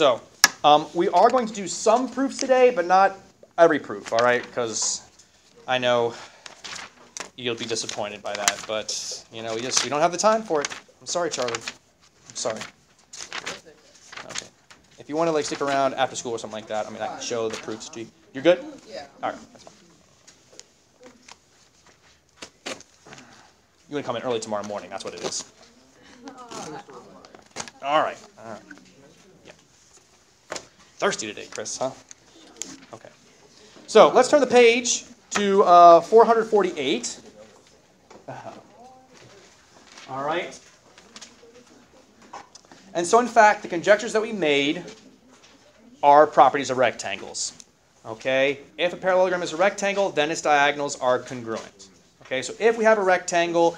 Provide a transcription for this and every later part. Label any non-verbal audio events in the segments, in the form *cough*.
So um, we are going to do some proofs today, but not every proof, all right? Because I know you'll be disappointed by that, but you know, we just we don't have the time for it. I'm sorry, Charlie. I'm sorry. Okay. If you want to like stick around after school or something like that, I mean, I can show the proofs to you. You're good? Yeah. All right. That's fine. You want to come in early tomorrow morning? That's what it is. All right. All right. Thirsty today, Chris, huh? Okay. So let's turn the page to uh, 448. Uh-huh. All right. And so, in fact, the conjectures that we made are properties of rectangles. Okay? If a parallelogram is a rectangle, then its diagonals are congruent. Okay, so if we have a rectangle,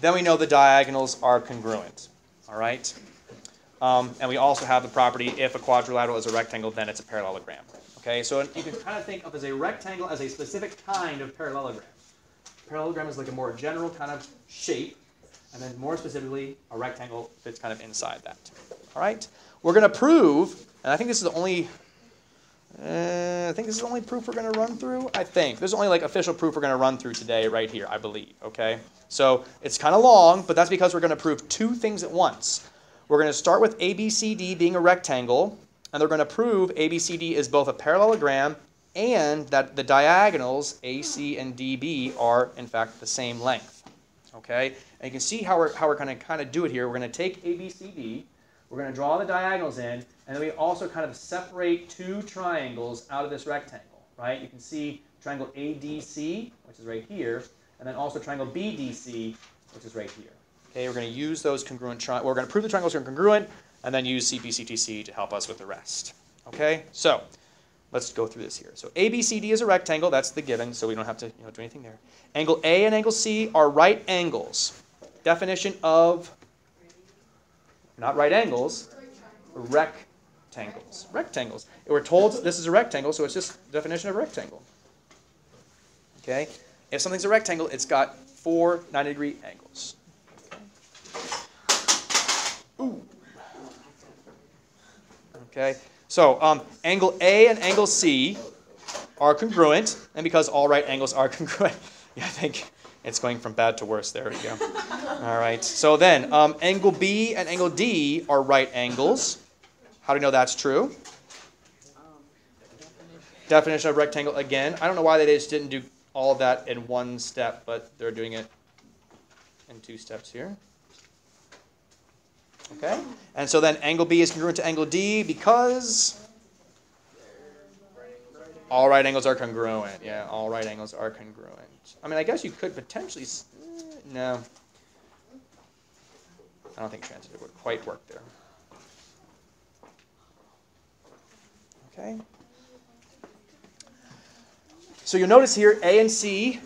then we know the diagonals are congruent. All right? Um, and we also have the property if a quadrilateral is a rectangle, then it's a parallelogram. Okay, so you can kind of think of as a rectangle as a specific kind of parallelogram. Parallelogram is like a more general kind of shape, and then more specifically, a rectangle fits kind of inside that. All right, we're going to prove, and I think this is the only. Uh, I think this is the only proof we're going to run through. I think there's only like official proof we're going to run through today, right here, I believe. Okay, so it's kind of long, but that's because we're going to prove two things at once. We're going to start with ABCD being a rectangle, and they're going to prove ABCD is both a parallelogram and that the diagonals AC and DB are in fact the same length. Okay, and you can see how we're how we're going to kind of do it here. We're going to take ABCD, we're going to draw the diagonals in, and then we also kind of separate two triangles out of this rectangle. Right? You can see triangle ADC, which is right here, and then also triangle BDC, which is right here. Okay, we're going to use those congruent triangles. We're going to prove the triangles are congruent, and then use CPCTC to help us with the rest. Okay, so let's go through this here. So ABCD is a rectangle. That's the given, so we don't have to you know, do anything there. Angle A and angle C are right angles. Definition of not right angles, rectangles. Rectangles. We're told this is a rectangle, so it's just definition of rectangle. Okay, if something's a rectangle, it's got four 90 degree angles. Okay, so um, angle A and angle C are congruent, and because all right angles are *laughs* congruent, *laughs* yeah, I think it's going from bad to worse. There we go. *laughs* All right, so then um, angle B and angle D are right angles. How do you know that's true? Definition of rectangle again. I don't know why they just didn't do all that in one step, but they're doing it in two steps here. Okay? And so then angle B is congruent to angle D because all right angles are congruent. Yeah, all right angles are congruent. I mean, I guess you could potentially. No. I don't think transitive would quite work there. Okay? So you'll notice here A and C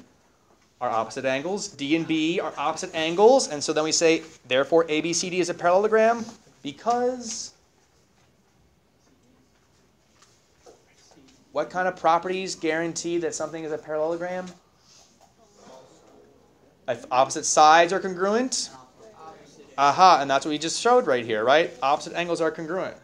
are opposite angles. D and B are opposite angles. And so then we say, therefore, ABCD is a parallelogram because what kind of properties guarantee that something is a parallelogram? If opposite sides are congruent? Aha, and that's what we just showed right here, right? Opposite angles are congruent.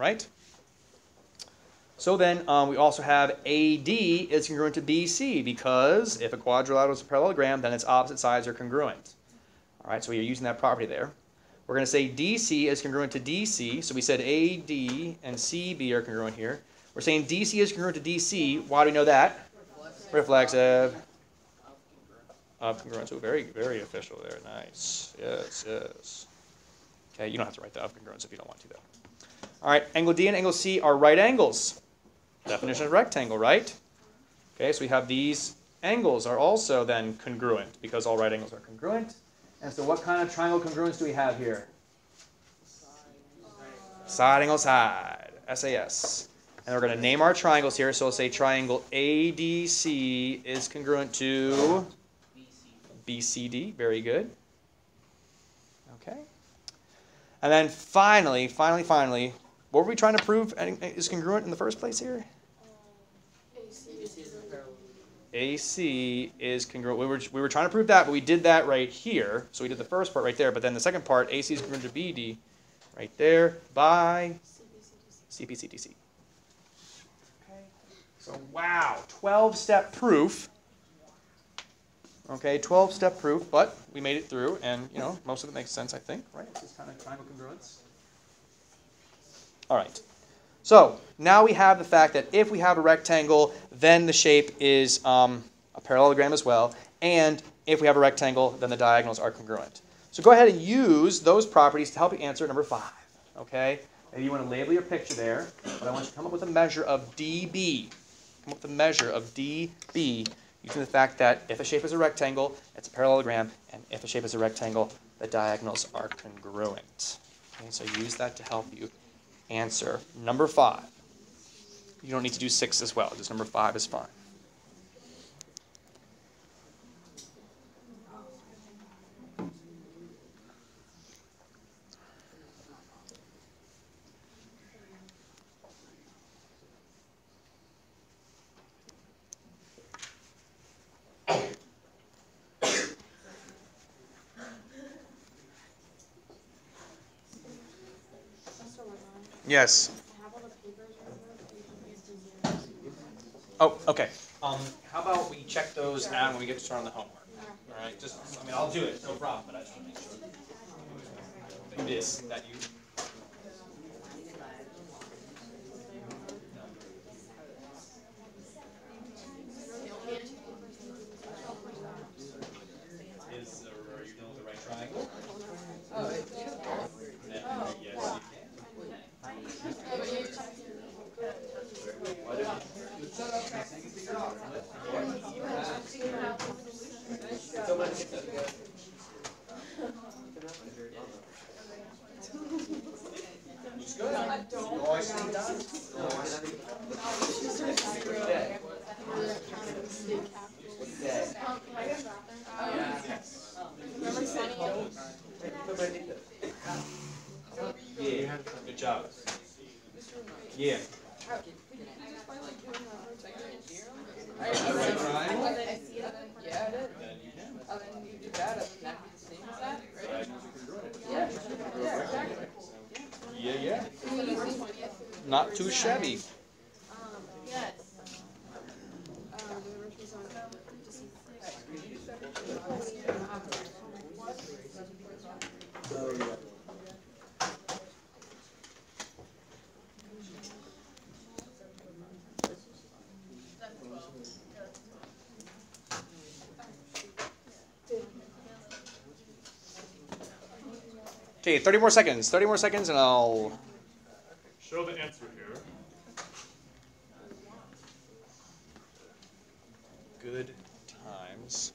All right? So then um, we also have AD is congruent to BC because if a quadrilateral is a parallelogram, then its opposite sides are congruent. All right, so are using that property there. We're going to say DC is congruent to DC. So we said AD and CB are congruent here. We're saying DC is congruent to DC. Why do we know that? Reflexive. Of congruent. So very, very official there. Nice. Yes, yes. Okay, you don't have to write the of congruence if you don't want to, though. All right, angle D and angle C are right angles. Definition of rectangle, right? Okay, so we have these angles are also then congruent because all right angles are congruent. And so what kind of triangle congruence do we have here? Side angle side, SAS. And we're going to name our triangles here. So we'll say triangle ADC is congruent to BCD. Very good. Okay. And then finally, finally, finally, what were we trying to prove is congruent in the first place here? AC is congruent. We were, we were trying to prove that, but we did that right here. So we did the first part right there, but then the second part, AC is congruent to BD, right there, by CPCTC. Okay. So wow, 12-step proof. Okay, 12-step proof, but we made it through, and you know most of it makes sense, I think, right? This is kind of triangle congruence. All right. So now we have the fact that if we have a rectangle, then the shape is um, a parallelogram as well. And if we have a rectangle, then the diagonals are congruent. So go ahead and use those properties to help you answer number five. Okay? Maybe you want to label your picture there, but I want you to come up with a measure of dB. Come up with a measure of dB using the fact that if a shape is a rectangle, it's a parallelogram, and if a shape is a rectangle, the diagonals are congruent. Okay, so use that to help you answer number five. You don't need to do six as well, just number five is fine. Yes. Oh, okay. Um, how about we check those out when we get to start on the homework? All right. Just, I mean, I'll do it, no problem. But I just want to make sure. This that you. Is are you doing the right triangle? Yes. Yeah, good job. Yeah. Yeah, it is. Then you can. Oh, then you do that, and that be the same as that, right? Yeah, yeah, exactly. Yeah, yeah. Not too shabby. Um, yes. Okay, 30 more seconds. 30 more seconds and I'll. Show the answer here. Good times.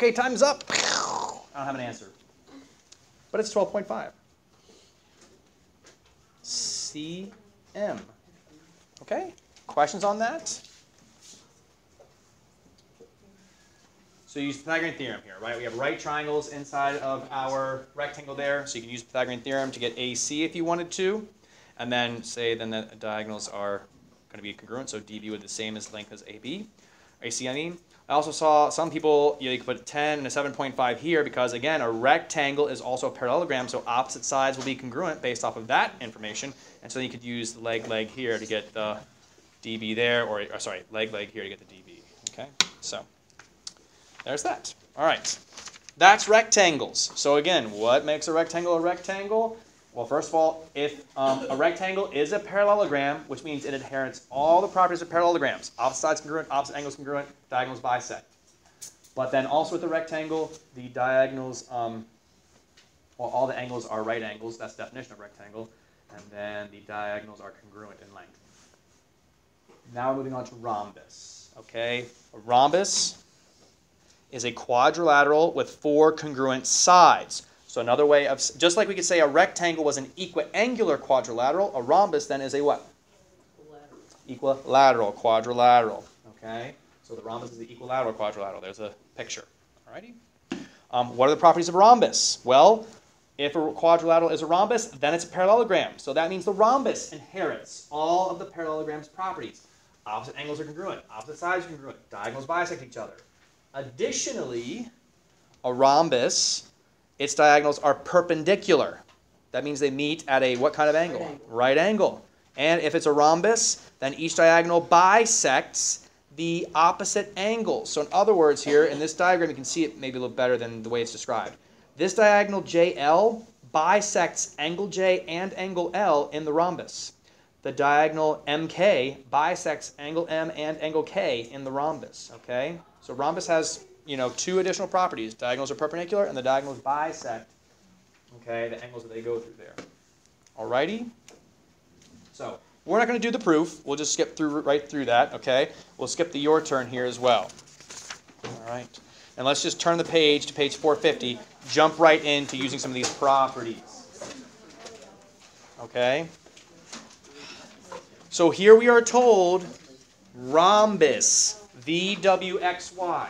Okay, time's up. I don't have an answer. But it's 12.5. CM. Okay? Questions on that? So you use Pythagorean theorem here, right? We have right triangles inside of our rectangle there, so you can use Pythagorean theorem to get AC if you wanted to. And then say then the diagonals are going to be congruent, so DB would be the same as length as AB. AC, I mean. I also saw some people, you, know, you could put a 10 and a 7.5 here because, again, a rectangle is also a parallelogram, so opposite sides will be congruent based off of that information. And so you could use the leg, leg here to get the dB there, or, or sorry, leg, leg here to get the dB. Okay, so there's that. All right, that's rectangles. So again, what makes a rectangle a rectangle? Well, first of all, if um, a rectangle is a parallelogram, which means it inherits all the properties of parallelograms, opposite sides congruent, opposite angles congruent, diagonals bisect. But then also with the rectangle, the diagonals, um, well, all the angles are right angles. That's definition of rectangle. And then the diagonals are congruent in length. Now we're moving on to rhombus. Okay, a rhombus is a quadrilateral with four congruent sides. So another way of, just like we could say a rectangle was an equiangular quadrilateral, a rhombus then is a what? Equilateral quadrilateral. Okay? So the rhombus is the equilateral quadrilateral. There's a picture. Alrighty? Um, what are the properties of a rhombus? Well, if a quadrilateral is a rhombus, then it's a parallelogram. So that means the rhombus inherits all of the parallelogram's properties. Opposite angles are congruent, opposite sides are congruent, diagonals bisect each other. Additionally, a rhombus, its diagonals are perpendicular. That means they meet at a what kind of angle? Right angle. Right angle. And if it's a rhombus, then each diagonal bisects the opposite angles. So in other words here, in this diagram, you can see it maybe a little better than the way it's described. This diagonal JL bisects angle J and angle L in the rhombus. The diagonal MK bisects angle M and angle K in the rhombus. Okay? So rhombus has, you know, two additional properties. Diagonals are perpendicular and the diagonals bisect, okay, the angles that they go through there. Alrighty? So we're not going to do the proof. We'll just skip through right through that, okay? We'll skip the your turn here as well. All right. And let's just turn the page to page 450. Jump right into using some of these properties. Okay? So here we are told rhombus, VWXY.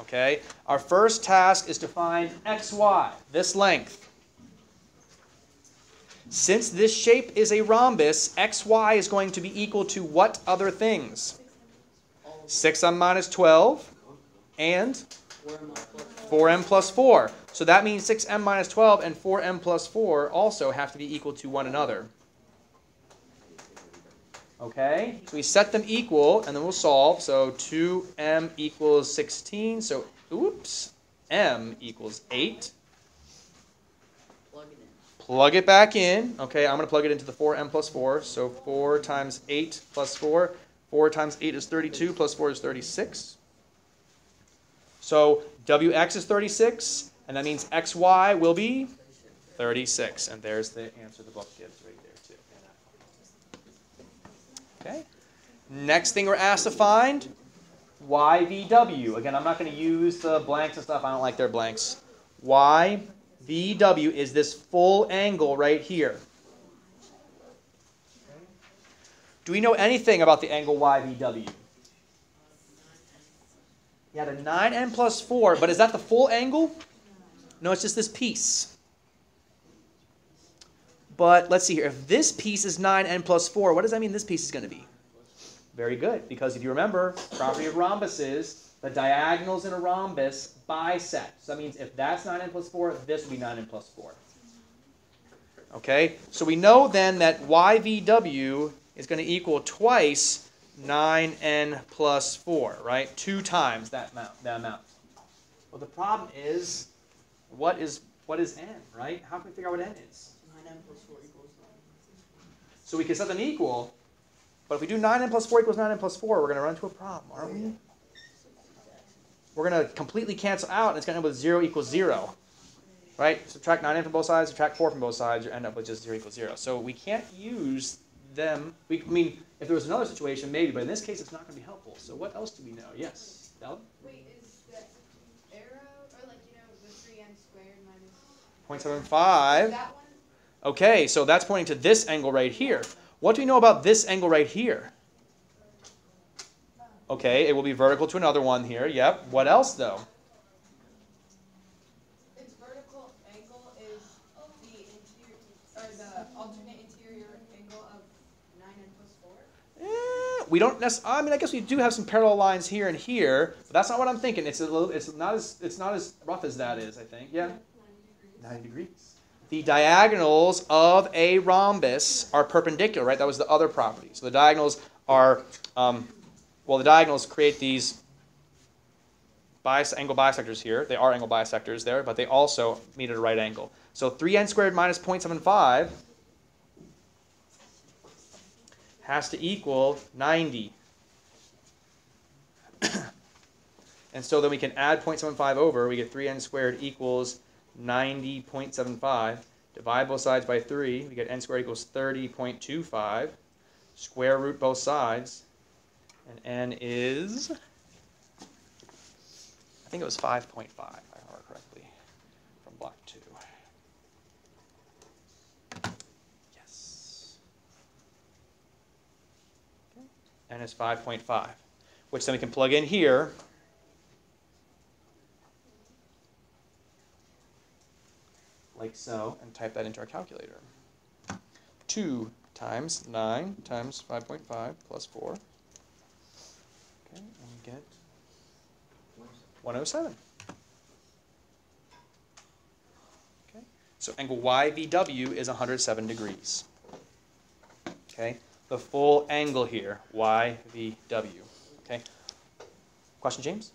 Okay? Our first task is to find XY, this length. Since this shape is a rhombus, xy is going to be equal to what other things? 6m minus 12 and 4m plus 4. So that means 6m minus 12 and 4m plus 4 also have to be equal to one another. Okay, so we set them equal and then we'll solve. So 2m equals 16. So, oops, m equals 8 Plug it in. plug it back in. Okay, I'm going to plug it into the 4m plus 4. So 4 times 8 plus 4. 4 times 8 is 32, plus 4 is 36. So wx is 36, and that means xy will be 36. And there's the answer the book gives right. Okay. Next thing we're asked to find YVW. Again, I'm not going to use the blanks and stuff. I don't like their blanks. YVW is this full angle right here. Do we know anything about the angle YVW? Yeah, the 9n plus 4, but is that the full angle? No, it's just this piece. But let's see here. If this piece is 9n plus 4, what does that mean this piece is going to be? Very good, because if you remember, property of rhombuses, the diagonals in a rhombus bisect. So that means if that's 9n plus 4, this will be 9n plus 4. Okay, so we know then that YVW is going to equal twice 9n plus 4, right? Two times that amount. That amount. Well, the problem is, what is what is n, right? How can we figure out what n is? 9m plus 4 equals 9. So we can set them equal, but if we do 9n plus 4 equals 9n plus 4, we're going to run into a problem, aren't we? We're going to completely cancel out, and it's going to end with 0 equals 0. Right? Subtract 9n from both sides, subtract 4 from both sides, you end up with just 0 equals 0. So we can't use them. We, I mean, if there was another situation, maybe, but in this case, it's not going to be helpful. So what else do we know? Yes? Bella? Wait, is the arrow, or like, you know, the three n squared minus, 0.75. that one? Okay, so that's pointing to this angle right here. What do we know about this angle right here? Okay, it will be vertical to another one here. Yep. What else though? Its vertical angle is the interior, or the alternate interior angle of nine n plus four? Eh, we don't necessarily. I mean, I guess we do have some parallel lines here and here, but that's not what I'm thinking. It's a little. It's not as. It's not as rough as that is. I think. Yeah. 90 degrees. The diagonals of a rhombus are perpendicular, right? That was the other property. So the diagonals are, um, well, the diagonals create these angle bisectors here. They are angle bisectors there, but they also meet at a right angle. So 3n squared minus 0.75 has to equal 90. *coughs* and so then we can add 0.75 over. We get 3n squared equals 90.75. Divide both sides by 3. We get n squared equals 30.25. Square root both sides. And n is, I think it was 5.5, if I remember correctly. From block two. Yes. Okay. And it's 5.5, which then we can plug in here. Like so, and type that into our calculator. 2 times 9 times 5.5 plus 4. Okay, and we get 107. Okay, so angle YVW is 107 degrees. Okay, the full angle here, YVW. Okay, question, James?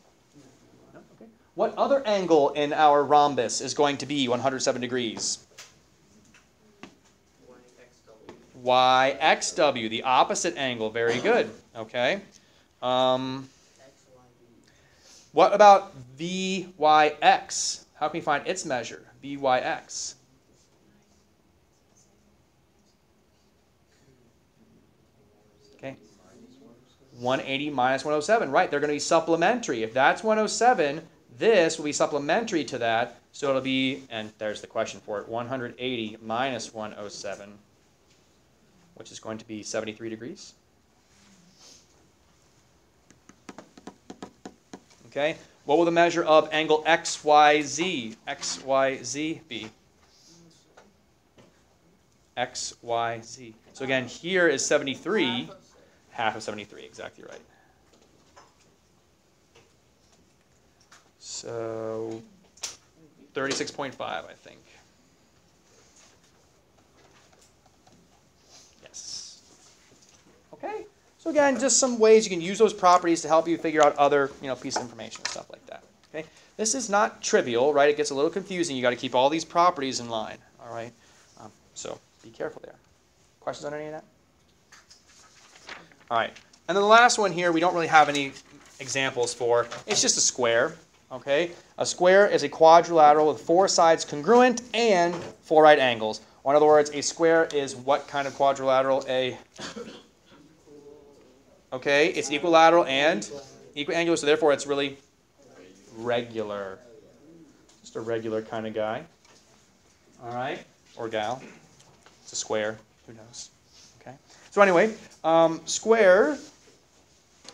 What other angle in our rhombus is going to be 107 degrees? YXW, the opposite angle. Very good. Okay. Um, what about VYX? How can we find its measure? VYX. Okay. 180 minus 107. Right, they're going to be supplementary. If that's 107, this will be supplementary to that. So it'll be, and there's the question for it, 180 minus 107, which is going to be 73 degrees. Okay, what will the measure of angle XYZ, XYZ be? XYZ. So again, here is 73, half of 73, exactly right. So 36.5, I think. Yes. Okay. So again, just some ways you can use those properties to help you figure out other, you know, pieces of information and stuff like that. Okay. This is not trivial, right? It gets a little confusing. You got to keep all these properties in line. All right. Um, so be careful there. Questions on any of that? All right. And then the last one here, we don't really have any examples for. It's just a square. Okay. A square is a quadrilateral with four sides congruent and four right angles. Or in other words, a square is what kind of quadrilateral? A Okay, it's equilateral and equiangular, so therefore it's really regular. Just a regular kind of guy. All right, or gal. It's a square. Who knows? Okay. So anyway, um, square.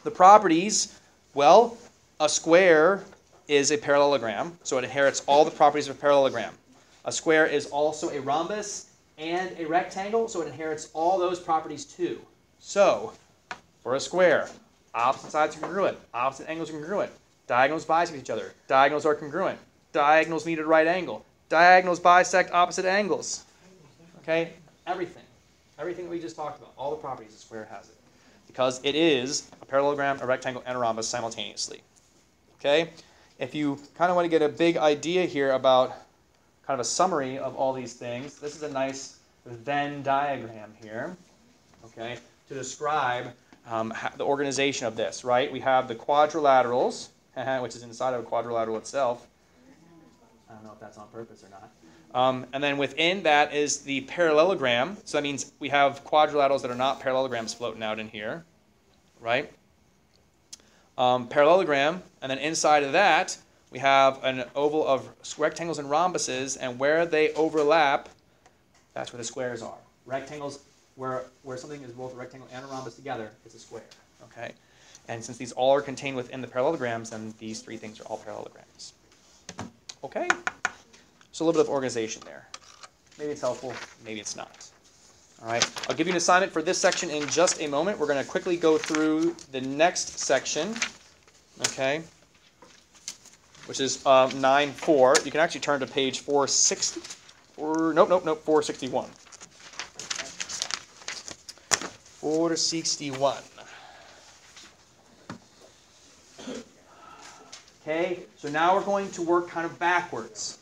The properties. Well, a square is a parallelogram, so it inherits all the properties of a parallelogram. A square is also a rhombus and a rectangle, so it inherits all those properties too. So for a square, opposite sides are congruent, opposite angles are congruent, diagonals bisect each other, diagonals are congruent, diagonals meet at a right angle, diagonals bisect opposite angles. Okay, everything, everything we just talked about, all the properties a square has it, because it is a parallelogram, a rectangle, and a rhombus simultaneously. Okay, if you kind of want to get a big idea here about kind of a summary of all these things, this is a nice Venn diagram here. Okay, to describe um, the organization of this, right? We have the quadrilaterals, *laughs* which is inside of a quadrilateral itself. I don't know if that's on purpose or not. Um, and then within that is the parallelogram. So that means we have quadrilaterals that are not parallelograms floating out in here, right? Um, parallelogram, and then inside of that, we have an oval of rectangles and rhombuses, and where they overlap, that's where the squares are. Rectangles where, where something is both a rectangle and a rhombus together, it's a square. Okay? And since these all are contained within the parallelograms, then these three things are all parallelograms. Okay? So a little bit of organization there. Maybe it's helpful, maybe it's not. All right, I'll give you an assignment for this section in just a moment. We're going to quickly go through the next section, okay, which is um, nine four. You can actually turn to page 460, or nope, nope, nope, 461. 461. Okay, so now we're going to work kind of backwards.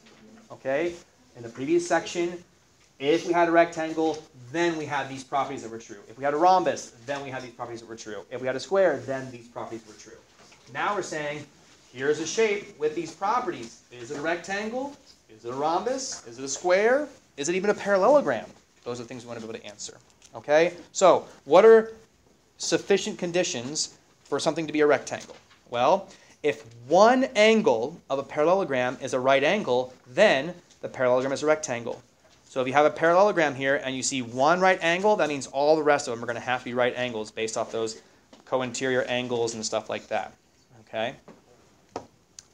Okay, in the previous section, if we had a rectangle, then we had these properties that were true. If we had a rhombus, then we had these properties that were true. If we had a square, then these properties were true. Now we're saying, here's a shape with these properties. Is it a rectangle? Is it a rhombus? Is it a square? Is it even a parallelogram? Those are the things we want to be able to answer. Okay? So, what are sufficient conditions for something to be a rectangle? Well, if one angle of a parallelogram is a right angle, then the parallelogram is a rectangle. So if you have a parallelogram here and you see one right angle, that means all the rest of them are going to have to be right angles based off those co-interior angles and stuff like that. Okay?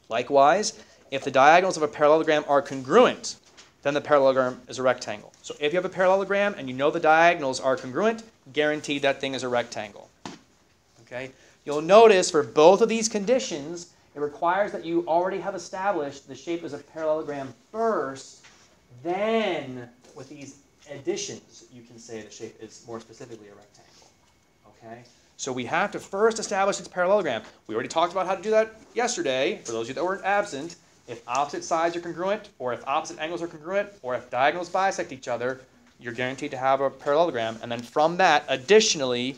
Likewise, if the diagonals of a parallelogram are congruent, then the parallelogram is a rectangle. So if you have a parallelogram and you know the diagonals are congruent, guaranteed that thing is a rectangle. Okay? You'll notice for both of these conditions, it requires that you already have established the shape as a parallelogram first, then with these additions, you can say the shape is more specifically a rectangle. Okay? So we have to first establish its parallelogram. We already talked about how to do that yesterday, for those of you that weren't absent. If opposite sides are congruent, or if opposite angles are congruent, or if diagonals bisect each other, you're guaranteed to have a parallelogram. And then from that, additionally,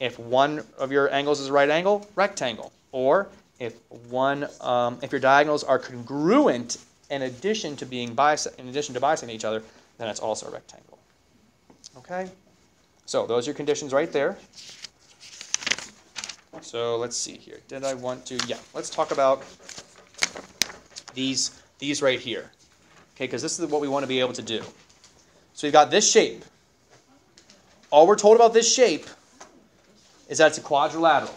if one of your angles is a right angle, rectangle. Or if one, um, if your diagonals are congruent in addition to being bisect, in addition to bisecting each other, then it's also a rectangle. Okay. So those are your conditions right there. So let's see here. Did I want to? Yeah. Let's talk about these these right here. Okay, because this is what we want to be able to do. So we've got this shape. All we're told about this shape is that it's a quadrilateral.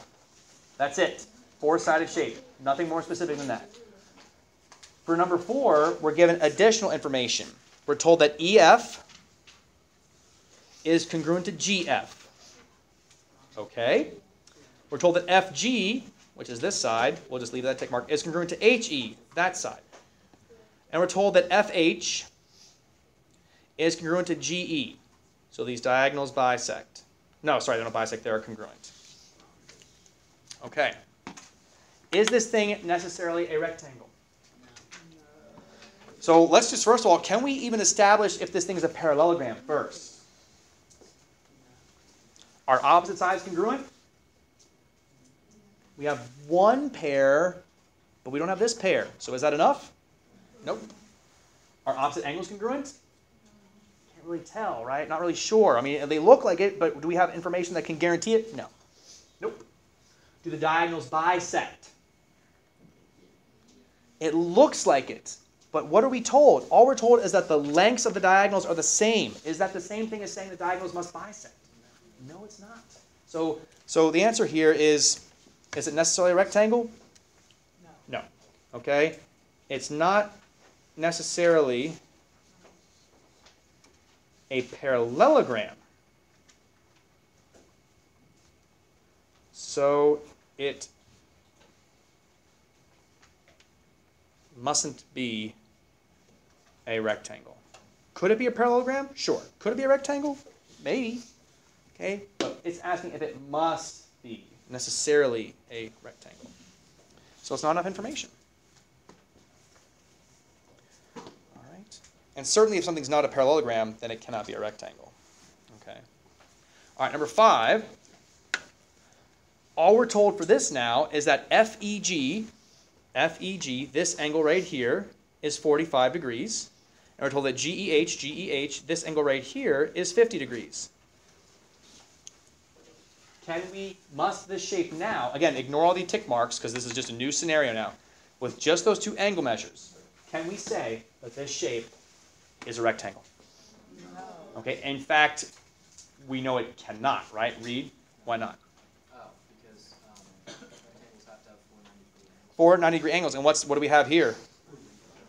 That's it. Four-sided shape. Nothing more specific than that. For number four, we're given additional information. We're told that EF is congruent to GF. Okay? We're told that FG, which is this side, we'll just leave that tick mark, is congruent to HE, that side. And we're told that FH is congruent to GE. So these diagonals bisect. No, sorry, they don't bisect, they're congruent. Okay. Is this thing necessarily a rectangle? So let's just, first of all, can we even establish if this thing is a parallelogram first? Are opposite sides congruent? We have one pair, but we don't have this pair. So is that enough? Nope. Are opposite angles congruent? Can't really tell, right? Not really sure. I mean, they look like it, but do we have information that can guarantee it? No. Nope. Do the diagonals bisect? It looks like it, but what are we told? All we're told is that the lengths of the diagonals are the same. Is that the same thing as saying the diagonals must bisect? No, it's not. So, so the answer here is is it necessarily a rectangle? No. No. Okay? It's not necessarily a parallelogram. So it mustn't be a rectangle. Could it be a parallelogram? Sure. Could it be a rectangle? Maybe. Okay? But it's asking if it must be necessarily a rectangle. So it's not enough information. All right. And certainly if something's not a parallelogram, then it cannot be a rectangle. Okay. All right, number five. All we're told for this now is that FEG, FEG, this angle right here, is 45 degrees. And we're told that GEH, GEH, this angle right here, is 50 degrees. Can we must this shape now? Again, ignore all the tick marks because this is just a new scenario now. With just those two angle measures, can we say that this shape is a rectangle? No. Okay, in fact, we know it cannot, right? Read, why not? Oh, because um, rectangles have to have four ninety degree angles. Four 90 degree angles. And what's what do we have here?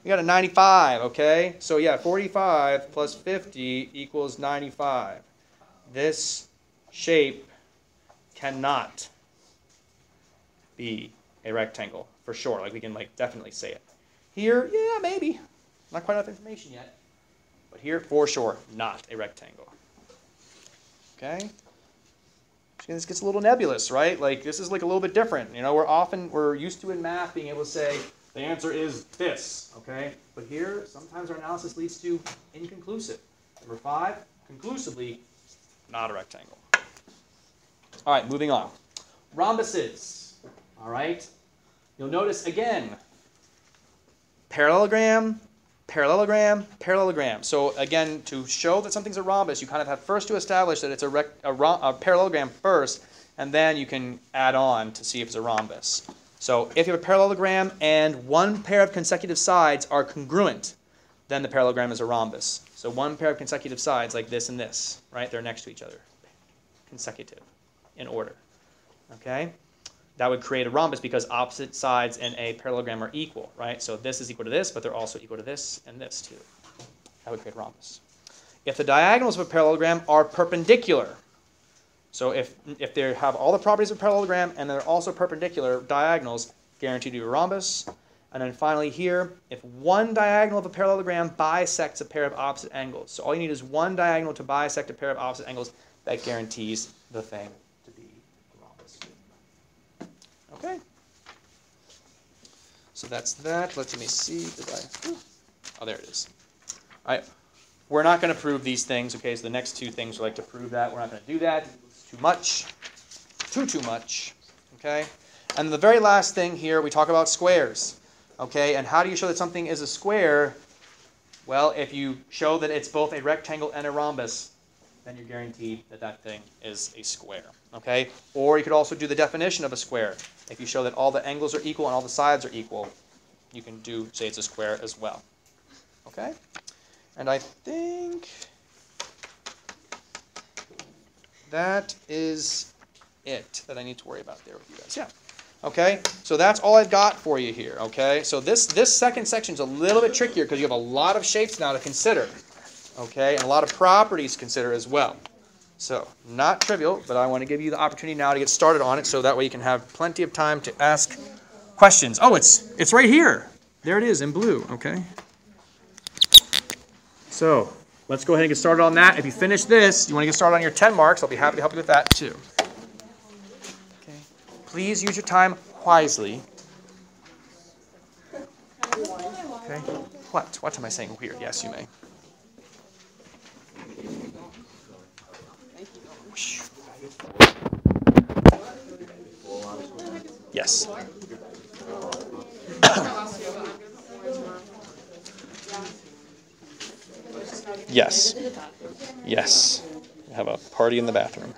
We got a 95, okay? So yeah, 45 plus 50 equals 95. This shape cannot be a rectangle for sure. Like we can like definitely say it. Here, yeah, maybe. Not quite enough information yet. But here, for sure, not a rectangle. Okay? This gets a little nebulous, right? Like this is like a little bit different. You know, we're often we're used to in math being able to say the answer is this, okay? But here, sometimes our analysis leads to inconclusive. Number five, conclusively, not a rectangle. All right, moving on. Rhombuses. All right. You'll notice again, parallelogram, parallelogram, parallelogram. So again, to show that something's a rhombus, you kind of have first to establish that it's a, a, a parallelogram first, and then you can add on to see if it's a rhombus. So if you have a parallelogram and one pair of consecutive sides are congruent, then the parallelogram is a rhombus. So one pair of consecutive sides, like this and this, right? They're next to each other, consecutive, in order. Okay? That would create a rhombus because opposite sides in a parallelogram are equal, right? So this is equal to this, but they're also equal to this and this too. That would create a rhombus. If the diagonals of a parallelogram are perpendicular, so if, if they have all the properties of a parallelogram and they're also perpendicular diagonals, guaranteed to be a rhombus. And then finally here, if one diagonal of a parallelogram bisects a pair of opposite angles, so all you need is one diagonal to bisect a pair of opposite angles, that guarantees the thing to be a rhombus. Okay? So that's that. Let me see. Did I? Oh, there it is. All right. We're not going to prove these things, okay? So the next two things we like to prove that. We're not going to do that. Much. Too, too much. Okay? And the very last thing here, we talk about squares. Okay? And how do you show that something is a square? Well, if you show that it's both a rectangle and a rhombus, then you're guaranteed that that thing is a square. Okay? Or you could also do the definition of a square. If you show that all the angles are equal and all the sides are equal, you can do say it's a square as well. Okay? And I think that is it that I need to worry about there with you guys. Yeah. Okay, so that's all I've got for you here. Okay, so this this second section is a little bit trickier because you have a lot of shapes now to consider. Okay, and a lot of properties to consider as well. So not trivial, but I want to give you the opportunity now to get started on it, so that way you can have plenty of time to ask questions. Oh, it's it's right here. There it is in blue. Okay. So let's go ahead and get started on that. If you finish this, you want to get started on your TenMarks, I'll be happy to help you with that too. Okay. Please use your time wisely. Okay. What? What am I saying weird? Yes, you may. Yes. *clears throat* Yes. Yes. Have a party in the bathroom.